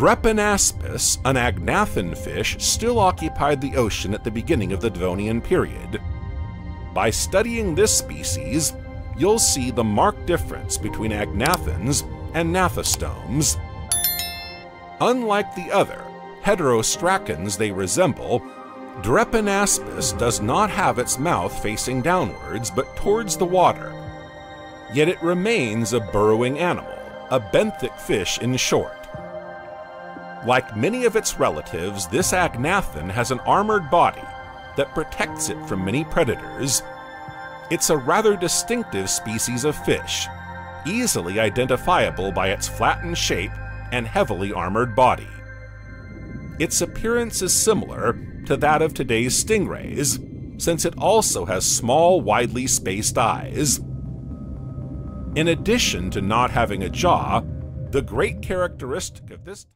Drepanaspis, an agnathan fish, still occupied the ocean at the beginning of the Devonian period. By studying this species, you'll see the marked difference between agnathans and gnathostomes. Unlike the other heterostracans they resemble, Drepanaspis does not have its mouth facing downwards but towards the water. Yet it remains a burrowing animal, a benthic fish in short. Like many of its relatives, this agnathan has an armored body that protects it from many predators. It's a rather distinctive species of fish, easily identifiable by its flattened shape and heavily armored body. Its appearance is similar to that of today's stingrays, since it also has small, widely spaced eyes. In addition to not having a jaw, the great characteristic of this